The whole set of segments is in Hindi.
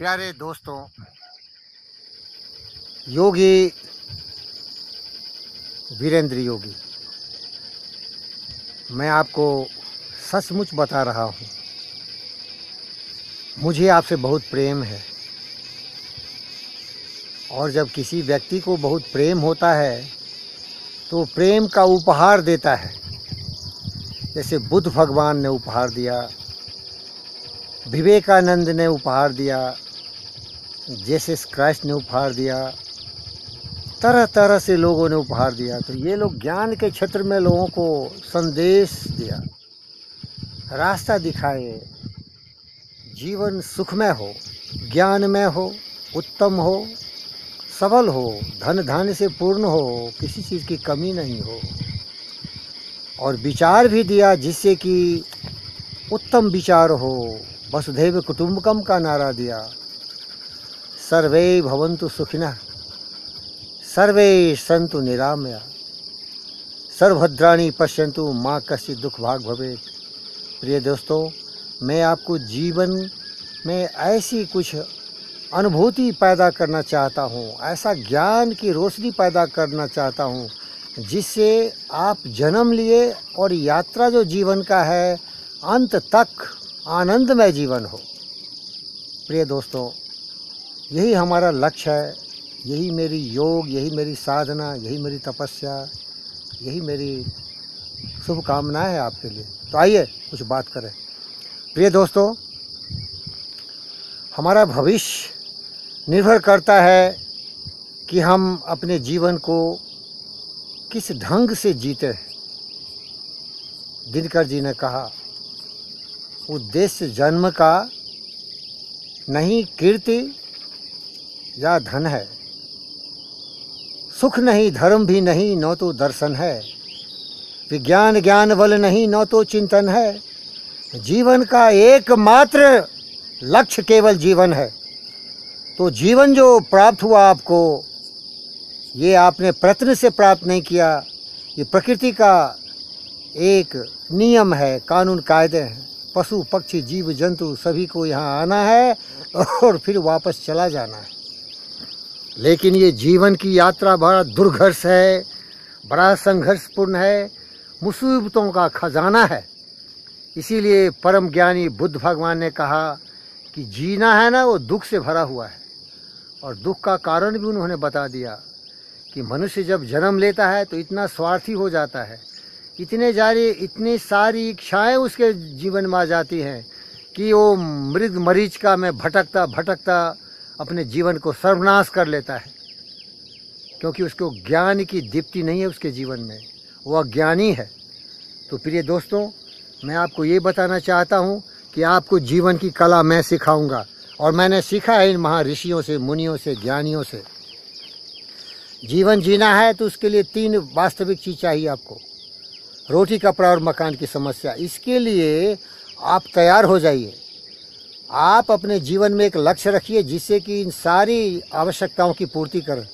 प्यारे दोस्तों, योगी, वीरेंद्र योगी, मैं आपको सचमुच बता रहा हूँ, मुझे आपसे बहुत प्रेम है। और जब किसी व्यक्ति को बहुत प्रेम होता है तो प्रेम का उपहार देता है। जैसे बुद्ध भगवान ने उपहार दिया, विवेकानंद ने उपहार दिया जेसस क्राइस्ट ने उपहार दिया तरह तरह से लोगों ने उपहार दिया। तो ये लोग ज्ञान के क्षेत्र में लोगों को संदेश दिया, रास्ता दिखाए, जीवन सुखमय हो, ज्ञानमय हो, उत्तम हो, सबल हो धन धान्य से पूर्ण हो, किसी चीज़ की कमी नहीं हो। और विचार भी दिया जिससे कि उत्तम विचार हो, वसुधैव कुटुंबकम का नारा दिया। सर्वे भवन्तु सुखिनः। सर्वे संतु निरामया। सर्वभद्राणी पश्यंतु माँ कश्य दुख भाग भवे प्रिय दोस्तों, मैं आपको जीवन में ऐसी कुछ अनुभूति पैदा करना चाहता हूँ, ऐसा ज्ञान की रोशनी पैदा करना चाहता हूँ, जिससे आप जन्म लिए और यात्रा जो जीवन का है, अंत तक आनंदमय जीवन हो। प्रिय दोस्तों यही हमारा लक्ष्य है, यही मेरी योग, यही मेरी साधना, यही मेरी तपस्या, यही मेरी शुभकामनाएँ है आपके लिए। तो आइए कुछ बात करें। प्रिय दोस्तों, हमारा भविष्य निर्भर करता है कि हम अपने जीवन को किस ढंग से जीते दिनकर जी ने कहा, उद्देश्य जन्म का नहीं, कीर्ति या धन है। सुख नहीं, धर्म भी नहीं, न तो दर्शन है। विज्ञान ज्ञान बल नहीं, न तो चिंतन है। जीवन का एकमात्र लक्ष्य केवल जीवन है। तो जीवन जो प्राप्त हुआ आपको, ये आपने प्रयत्न से प्राप्त नहीं किया। ये प्रकृति का एक नियम है, कानून कायदे हैं। पशु, पक्षी, जीव, जंतु सभी को यहाँ आना है और फिर वापस चला जाना है। लेकिन ये जीवन की यात्रा बड़ा दुर्घर्ष है, बड़ा संघर्षपूर्ण है, मुसीबतों का खजाना है। इसीलिए परम ज्ञानी बुद्ध भगवान ने कहा कि जीना है ना, वो दुख से भरा हुआ है। और दुख का कारण भी उन्होंने बता दिया कि मनुष्य जब जन्म लेता है तो इतना स्वार्थी हो जाता है। इतने जारी, इतनी सारी इच्छाएँ उसके जीवन में आ जाती हैं कि वो मृद मरीच का मैं भटकता भटकता अपने जीवन को सर्वनाश कर लेता है। क्योंकि उसको ज्ञान की दीप्ति नहीं है उसके जीवन में। वो अज्ञानी है। तो प्रिय दोस्तों, मैं आपको ये बताना चाहता हूँ कि आपको जीवन की कला मैं सिखाऊँगा। और मैंने सीखा है इन महर्षियों से, मुनियों से, ज्ञानियों से। जीवन जीना है तो उसके लिए तीन वास्तविक चीज़ चाहिए आपको। रोटी कपड़ा और मकान की समस्या। इसके लिए आप तैयार हो जाइए। आप अपने जीवन में एक लक्ष्य रखिए जिससे कि इन सारी आवश्यकताओं की पूर्ति करें।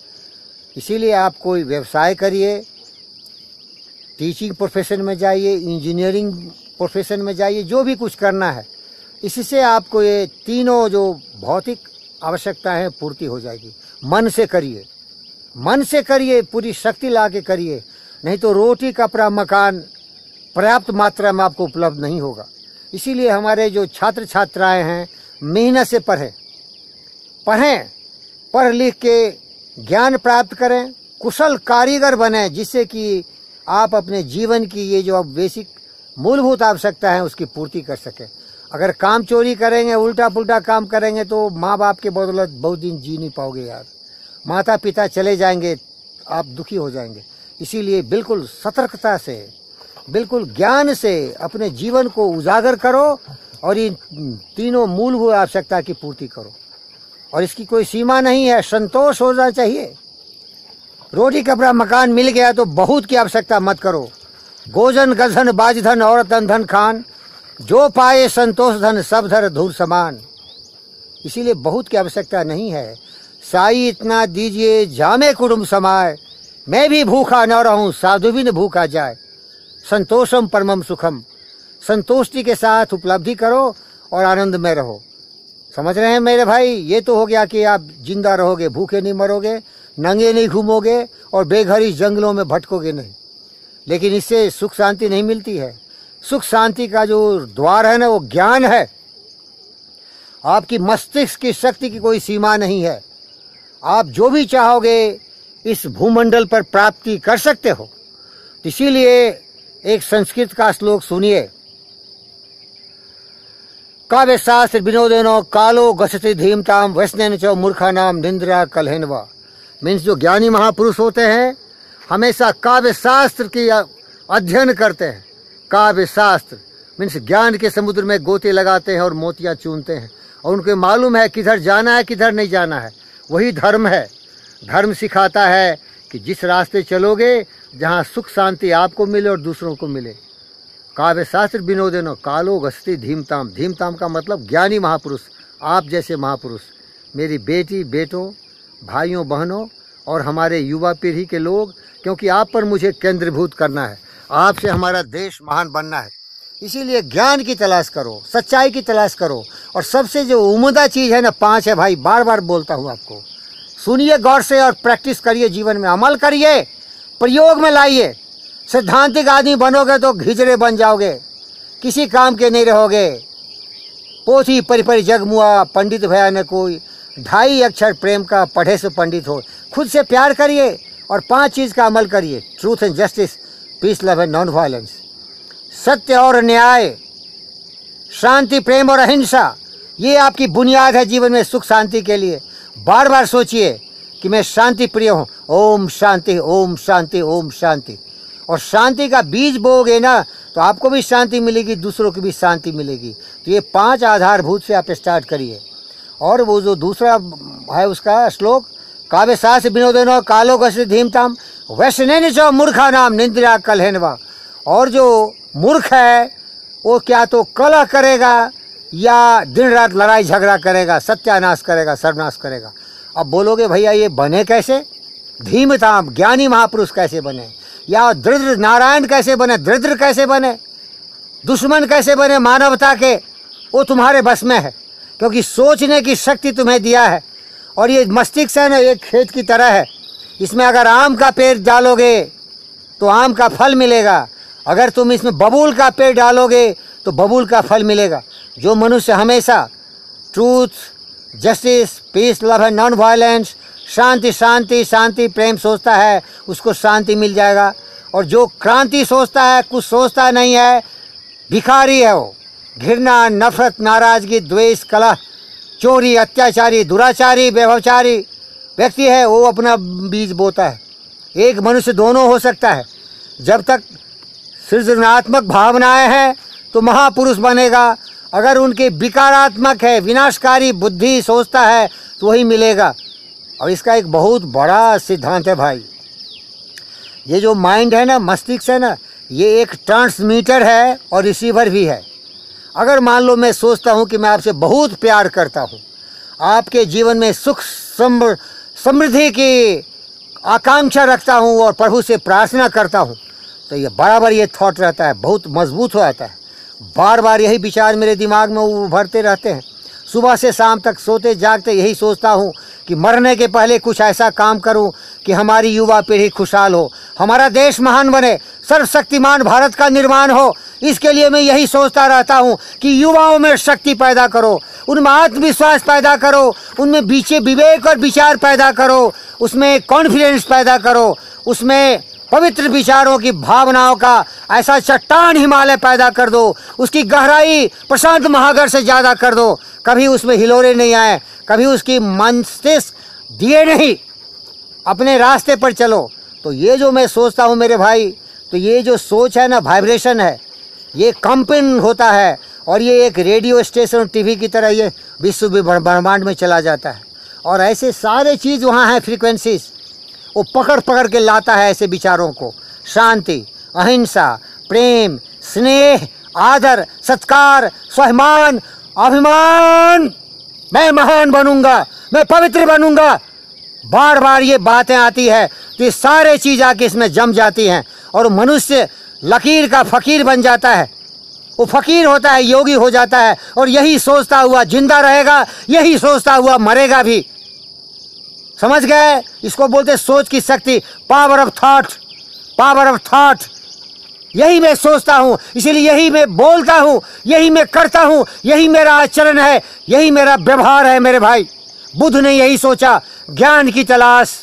इसीलिए आप कोई व्यवसाय करिए, टीचिंग प्रोफेशन में जाइए, इंजीनियरिंग प्रोफेशन में जाइए, जो भी कुछ करना है इससे आपको ये तीनों जो भौतिक आवश्यकताएँ हैं, पूर्ति हो जाएगी। मन से करिए। मन से करिए, पूरी शक्ति ला के करिए। नहीं तो रोटी, कपड़ा, मकान पर्याप्त मात्रा में आपको उपलब्ध नहीं होगा। इसीलिए हमारे जो छात्र छात्राएँ हैं, मेहनत से पढ़ें। पढ़ें, पढ़ लिख के ज्ञान प्राप्त करें, कुशल कारीगर बने, जिससे कि आप अपने जीवन की ये जो अब बेसिक मूलभूत आवश्यकता है, उसकी पूर्ति कर सकें। अगर काम चोरी करेंगे उल्टा पुल्टा काम करेंगे तो माँ बाप के बदौलत बहुत दिन जी नहीं पाओगे यार। माता पिता चले जाएँगे, आप दुखी हो जाएँगे। इसीलिए बिल्कुल सतर्कता से बिल्कुल ज्ञान से अपने जीवन को उजागर करो और इन तीनों मूलभूत आवश्यकता की पूर्ति करो। और इसकी कोई सीमा नहीं है, संतोष होना चाहिए। रोटी कपड़ा मकान मिल गया तो बहुत की आवश्यकता मत करो। गोजन, गजन, बाजधन औरत धन, खान, जो पाए संतोष, धन, सब धर, धूर समान। इसीलिए बहुत की आवश्यकता नहीं है। साई इतना दीजिए, जामे कुटुम्ब समाए। मैं भी भूखा न रहूँ, साधु भी न भूखा जाए। संतोषम परमम सुखम। संतुष्टि के साथ उपलब्धि करो और आनंद में रहो। समझ रहे हैं मेरे भाई? ये तो हो गया कि आप ज़िंदा रहोगे, भूखे नहीं मरोगे, नंगे नहीं घूमोगे और बेघर जंगलों में भटकोगे नहीं। लेकिन इससे सुख शांति नहीं मिलती है। सुख शांति का जो द्वार है ना, वो ज्ञान है। आपकी मस्तिष्क की शक्ति की कोई सीमा नहीं है। आप जो भी चाहोगे, इस भूमंडल पर प्राप्ति कर सकते हो। इसीलिए एक संस्कृत का श्लोक सुनिए। काव्य शास्त्र विनोदनो कालो गसति धीमताम वैष्णन चो मूर्खा नाम निंद्रा कलहनवा। मीन्स जो ज्ञानी महापुरुष होते हैं, हमेशा काव्य शास्त्र की अध्ययन करते हैं। काव्य शास्त्र मीन्स ज्ञान के समुद्र में गोते लगाते हैं और मोतियाँ चूनते हैं। और उनको मालूम है किधर जाना है, किधर नहीं जाना है। वही धर्म है। धर्म सिखाता है कि जिस रास्ते चलोगे जहाँ सुख शांति आपको मिले और दूसरों को मिले। काव्य शास्त्र विनोदनो कालो गस्ती धीमताम। धीमताम का मतलब ज्ञानी महापुरुष, आप जैसे महापुरुष। मेरी बेटी, बेटों, भाइयों, बहनों और हमारे युवा पीढ़ी के लोग, क्योंकि आप पर मुझे केंद्रीभूत करना है, आपसे हमारा देश महान बनना है। इसीलिए ज्ञान की तलाश करो, सच्चाई की तलाश करो और सबसे जो उमदा चीज़ है ना, पाँच है भाई बार बार बोलता हूँ आपको, सुनिए गौर से और प्रैक्टिस करिए जीवन में, अमल करिए। प्रयोग में लाइए। सिद्धांतिक आदमी बनोगे तो घिजरे बन जाओगे। किसी काम के नहीं रहोगे। पोथी परिपरि जगमुआ, पंडित भया न कोई। ढाई अक्षर प्रेम का, पढ़े से पंडित हो। खुद से प्यार करिए और पाँच चीज़ का अमल करिए। Truth and justice, peace, love and non violence सत्य और न्याय, शांति, प्रेम और अहिंसा, ये आपकी बुनियाद है जीवन में सुख शांति के लिए। बार बार सोचिए कि मैं शांति प्रिय हूँ। ओम शांति ओम शांति ओम शांति। और शांति का बीज बोगे ना तो आपको भी शांति मिलेगी, दूसरों की भी शांति मिलेगी। तो ये पाँच आधारभूत से आप स्टार्ट करिए। और वो जो दूसरा है उसका श्लोक, काव्य सास विनोदनो कालो गस धीमताम वैश्य जो मूर्खा नाम निंद्रा कलहनवा। और जो मूर्ख है, वो क्या तो कलह करेगा या दिन रात लड़ाई झगड़ा करेगा, सत्यानाश करेगा, सर्वनाश करेगा। अब बोलोगे, भैया, ये बने कैसे? धीमताम, ज्ञानी महापुरुष कैसे बने? या दृद्र नारायण कैसे बने? दृद्र कैसे बने? दुश्मन कैसे बने मानवता के? वो तुम्हारे बस में है, क्योंकि सोचने की शक्ति तुम्हें दिया है। और ये मस्तिष्क है ना, एक खेत की तरह है। इसमें अगर आम का पेड़ डालोगे तो आम का फल मिलेगा। अगर तुम इसमें बबूल का पेड़ डालोगे तो बबूल का फल मिलेगा। जो मनुष्य हमेशा ट्रूथ जस्टिस पीस लव है नॉन वायलेंस शांति शांति शांति, प्रेम सोचता है, उसको शांति मिल जाएगा। और जो क्रांति सोचता है, कुछ सोचता नहीं है, भिखारी है वो। घृणा, नफरत, नाराज़गी, द्वेष, कलह, चोरी, अत्याचारी, दुराचारी, व्यवचारी, व्यक्ति है, वो अपना बीज बोता है। एक मनुष्य दोनों हो सकता है। जब तक सृजनात्मक भावनाएँ हैं तो महापुरुष बनेगा। अगर उनके विकारात्मक है, विनाशकारी बुद्धि सोचता है तो वही मिलेगा। और इसका एक बहुत बड़ा सिद्धांत है भाई। ये जो माइंड है ना, मस्तिष्क है ना, ये एक ट्रांसमीटर है और रिसीवर भी है। अगर मान लो मैं सोचता हूँ कि मैं आपसे बहुत प्यार करता हूँ, आपके जीवन में सुख समृद्धि की आकांक्षा रखता हूँ और प्रभु से प्रार्थना करता हूँ तो ये बराबर ये थॉट रहता है, बहुत मज़बूत हो जाता है। बार बार यही विचार मेरे दिमाग में उभरते रहते हैं। सुबह से शाम तक सोते जागते यही सोचता हूँ कि मरने के पहले कुछ ऐसा काम करूँ कि हमारी युवा पीढ़ी खुशहाल हो, हमारा देश महान बने, सर्वशक्तिमान भारत का निर्माण हो। इसके लिए मैं यही सोचता रहता हूँ कि युवाओं में शक्ति पैदा करो, उनमें आत्मविश्वास पैदा करो, उनमें बीचे विवेक और विचार पैदा करो, उसमें कॉन्फिडेंस पैदा करो, उसमें पवित्र विचारों की भावनाओं का ऐसा चट्टान हिमालय पैदा कर दो, उसकी गहराई प्रशांत महागर से ज़्यादा कर दो। कभी उसमें हिलोरे नहीं आए, कभी उसकी मस्तिष्क दिए नहीं। अपने रास्ते पर चलो। तो ये जो मैं सोचता हूँ मेरे भाई तो ये जो सोच है ना वाइब्रेशन है, ये कंपन होता है और ये एक रेडियो स्टेशन टीवी की तरह ये विश्व ब्रह्मांड में चला जाता है। और ऐसे सारे चीज़ वहाँ हैं फ्रीक्वेंसीज वो पकड़ पकड़ के लाता है ऐसे विचारों को। शांति, अहिंसा, प्रेम, स्नेह, आदर, सत्कार, स्वाभिमान, अभिमान। मैं महान बनूँगा, मैं पवित्र बनूँगा। बार बार ये बातें आती है तो ये सारे चीज़ आके इसमें जम जाती हैं और मनुष्य लकीर का फ़कीर बन जाता है। वो फकीर होता है, योगी हो जाता है और यही सोचता हुआ ज़िंदा रहेगा, यही सोचता हुआ मरेगा भी। समझ गए? इसको बोलते सोच की शक्ति। Power of thought power of thought यही मैं सोचता हूँ, इसीलिए यही मैं बोलता हूँ, यही मैं करता हूँ, यही मेरा आचरण है, यही मेरा व्यवहार है मेरे भाई। बुद्ध ने यही सोचा, ज्ञान की तलाश।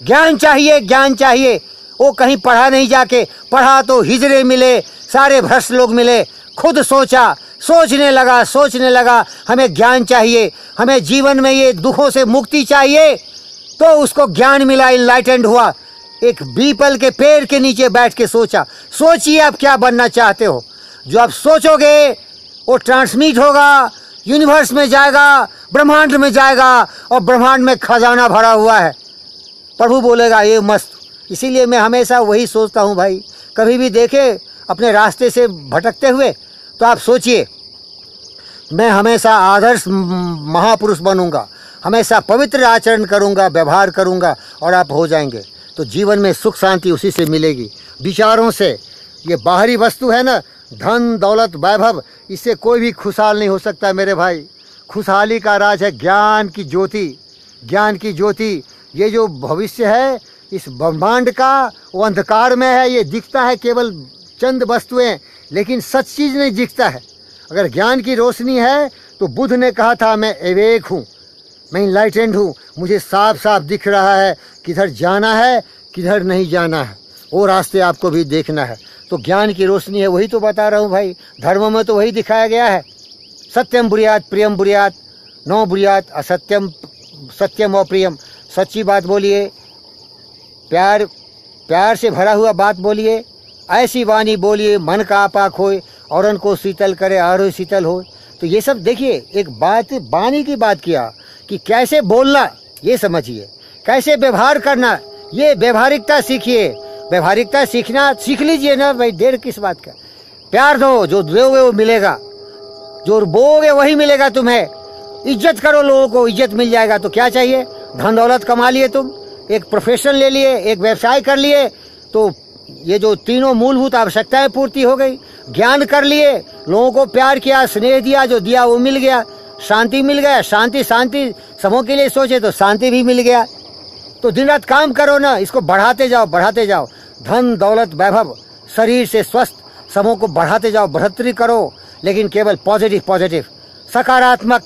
ज्ञान चाहिए ज्ञान चाहिए। वो कहीं पढ़ा नहीं जाके, पढ़ा तो हिजरे मिले, सारे भ्रष्ट लोग मिले। खुद सोचा सोचने लगा सोचने लगा, हमें ज्ञान चाहिए, हमें जीवन में ये दुखों से मुक्ति चाहिए। तो उसको ज्ञान मिला इनलाइटेंड हुआ। एक बीपल के पेड़ के नीचे बैठ के सोचा, सोचिए आप क्या बनना चाहते हो। जो आप सोचोगे, वो ट्रांसमिट होगा यूनिवर्स में जाएगा, ब्रह्मांड में जाएगा, और ब्रह्मांड में खजाना भरा हुआ है। प्रभु बोलेगा, ये मस्त। इसीलिए मैं हमेशा वही सोचता हूँ भाई। कभी भी देखे, अपने रास्ते से भटकते हुए तो आप सोचिए, मैं हमेशा आदर्श महापुरुष बनूँगा, हमेशा पवित्र आचरण करूँगा, व्यवहार करूँगा और आप हो जाएँगे। तो जीवन में सुख शांति उसी से मिलेगी। विचारों से, ये बाहरी वस्तु है ना, धन, दौलत, वैभव, इससे कोई भी खुशहाल नहीं हो सकता मेरे भाई। खुशहाली का राज है ज्ञान की ज्योति। ज्ञान की ज्योति, ये जो भविष्य है, इस ब्रह्मांड का, वो अंधकार में है, ये दिखता है केवल चंद वस्तुएँ लेकिन सच चीज़ नहीं दिखता है। अगर ज्ञान की रोशनी है तो बुद्ध ने कहा था, मैं एवेक हूँ, मैं इनलाइटेंड हूँ, मुझे साफ़ साफ़ दिख रहा है किधर जाना है, किधर नहीं जाना है, वो रास्ते आपको भी देखना है। तो ज्ञान की रोशनी है, वही तो बता रहा हूँ भाई, धर्म में तो वही दिखाया गया है। सत्यम बुरियात, प्रियम बुरियात, नौ बुरियात, असत्यम, सत्यम और प्रियम। सच्ची बात बोलिए, प्यार प्यार से भरा हुआ बात बोलिए ऐसी वाणी बोलिए, मन का आपा खोए और उनको शीतल करे और शीतल हो तो ये सब देखिए, एक बात, वाणी की बात किया कि कैसे बोलना ये समझिए। कैसे व्यवहार करना ये व्यवहारिकता सीखिए। व्यवहारिकता सीखना, सीख लीजिए ना, भाई, देर किस बात का? प्यार दो, जो दोगे वो मिलेगा। जो बोगे वही मिलेगा तुम्हें। इज़्ज़त करो लोगों को, इज़्ज़त मिल जाएगा। तो क्या चाहिए? धन दौलत कमा लिए तुम। एक प्रोफेशन ले लिए, एक व्यवसाय कर लिए। तो ये जो तीनों मूलभूत आवश्यकताएँ पूर्ति हो गई, ज्ञान कर लिए, लोगों को प्यार किया, स्नेह दिया, जो दिया वो मिल गया। शांति मिल गया, शांति शांति, सबों के लिए सोचे तो शांति भी मिल गया। तो दिन रात काम करो ना, इसको बढ़ाते जाओ बढ़ाते जाओ। धन, दौलत, वैभव, शरीर से स्वस्थ समूह को बढ़ाते जाओ, बढ़ोतरी करो। लेकिन केवल पॉजिटिव पॉजिटिव सकारात्मक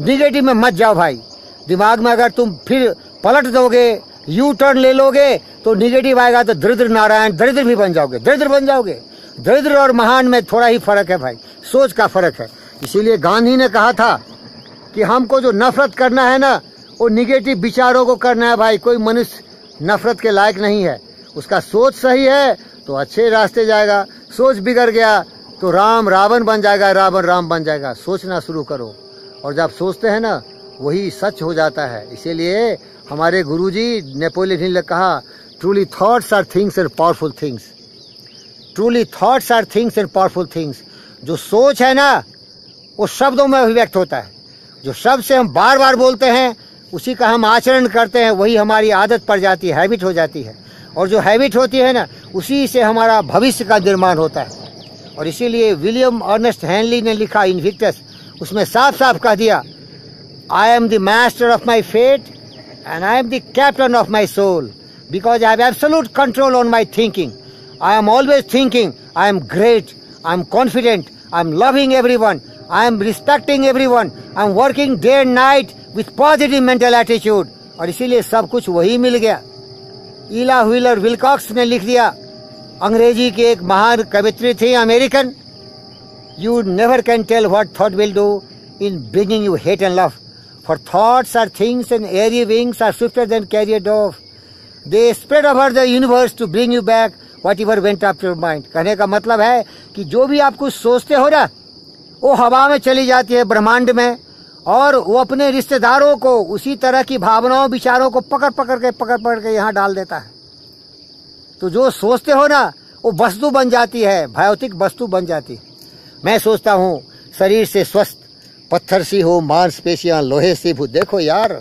निगेटिव में मत जाओ भाई। दिमाग में अगर तुम फिर पलट दोगे यू टर्न ले लोगे तो निगेटिव आएगा तो दरिद्र नारायण दरिद्र भी बन जाओगे, दरिद्र बन जाओगे। दरिद्र और महान में थोड़ा ही फ़र्क है भाई, सोच का फ़र्क है। इसीलिए गांधी ने कहा था कि हमको जो नफरत करना है ना, वो निगेटिव विचारों को करना है भाई, कोई मनुष्य नफरत के लायक नहीं है। उसका सोच सही है तो अच्छे रास्ते जाएगा, सोच बिगड़ गया तो राम रावण बन जाएगा, रावण राम बन जाएगा। सोचना शुरू करो। और जब सोचते हैं ना वही सच हो जाता है। इसीलिए हमारे गुरुजी नेपोलियन हिल ने कहा truly thoughts are things and powerful things truly thoughts are things and powerful things जो सोच है ना, वो शब्दों में अभिव्यक्त होता है। जो शब्द से हम बार बार बोलते हैं, उसी का हम आचरण करते हैं, वही हमारी आदत पड़ जाती है, हैबिट हो जाती है। और जो हैबिट होती है ना, उसी से हमारा भविष्य का निर्माण होता है। और इसीलिए विलियम अर्नेस्ट हैनली ने लिखा इनविक्टस, उसमें साफ़ साफ़ कह दिया I am the master of my fate and I am the captain of my soul because I have absolute control on my thinking I am always thinking I am great I am confident I am loving everyone I am respecting everyone I am working day and night with positive mental attitude और इसीलिए सब कुछ वही मिल गया ईला व्हीलर विलकॉक्स ने लिख दिया अंग्रेजी की एक महान कवित्री थी American You never can tell what thought will do in bringing you hate and love. For thoughts are things and airy wings are swifter than carrier dove. They spread over the universe to bring you back whatever went up your mind. कहने का मतलब है कि जो भी आप कुछ सोचते हो ना, वो हवा में चली जाती है, ब्रह्मांड में, और वो अपने रिश्तेदारों को उसी तरह की भावनाओं, विचारों को पकड़ पकड़ के, पकड़ पकड़ के यहाँ डाल देता है तो जो सोचते हो ना, वो वस्तु बन जाती है, भौतिक वस्तु बन जाती है मैं सोचता हूँ, शरीर से स्वस्थ पत्थर सी हो मांसपेशियाँ लोहे से भू देखो यार,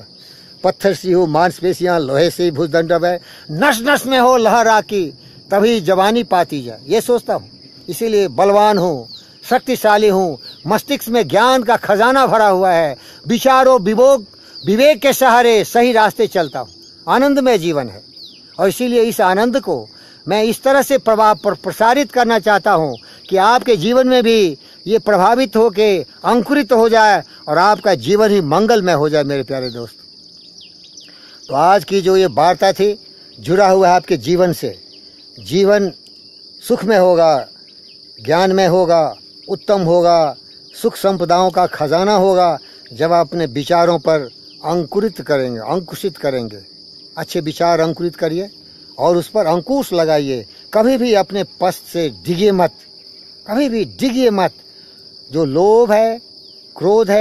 पत्थर सी हो मांसपेशियाँ लोहे से भूदंड है। नस नस में हो लहर आकी तभी जवानी पाती जाए ये सोचता हूँ, इसीलिए बलवान हूँ, शक्तिशाली हूँ। मस्तिष्क में ज्ञान का खजाना भरा हुआ है। विचारों विवोक विवेक के सहारे सही रास्ते चलता हूँ। आनंदमय जीवन है। और इसीलिए इस आनंद को मैं इस तरह से प्रभाव पर प्रसारित करना चाहता हूँ कि आपके जीवन में भी ये प्रभावित हो के अंकुरित हो जाए और आपका जीवन ही मंगलमय हो जाए, मेरे प्यारे दोस्त। तो आज की जो ये वार्ता थी, जुड़ा हुआ है आपके जीवन से। जीवन सुख में होगा ज्ञान में होगा, उत्तम होगा, सुख संपदाओं का खजाना होगा, जब आप अपने विचारों पर अंकुरित करेंगे, अंकुशित करेंगे। अच्छे विचार अंकुरित करिए और उस पर अंकुश लगाइए। कभी भी अपने पस्त से डिगे मत, कभी भी डिगिए मत। जो लोभ है क्रोध है